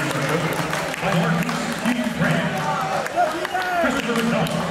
by Martin Hugh Grant, Christopher McDonald,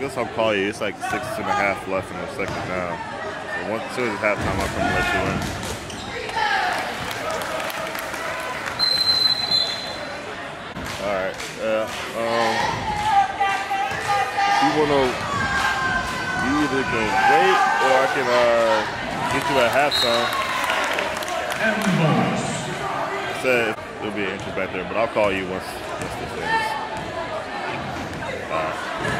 guess I'll call you. It's like six and a half left in the second now. So once as soon as it's halftime, I'll come let you in. All right. Uh, um, you wanna, you either can wait or I can uh, get you at halftime. Bonus. Said it'll be an entry back there, but I'll call you once once this ends. And bonus.